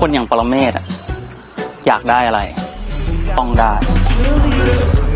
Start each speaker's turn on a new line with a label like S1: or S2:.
S1: คนอย่างปรเมศอยากได้อะไร ต้องได้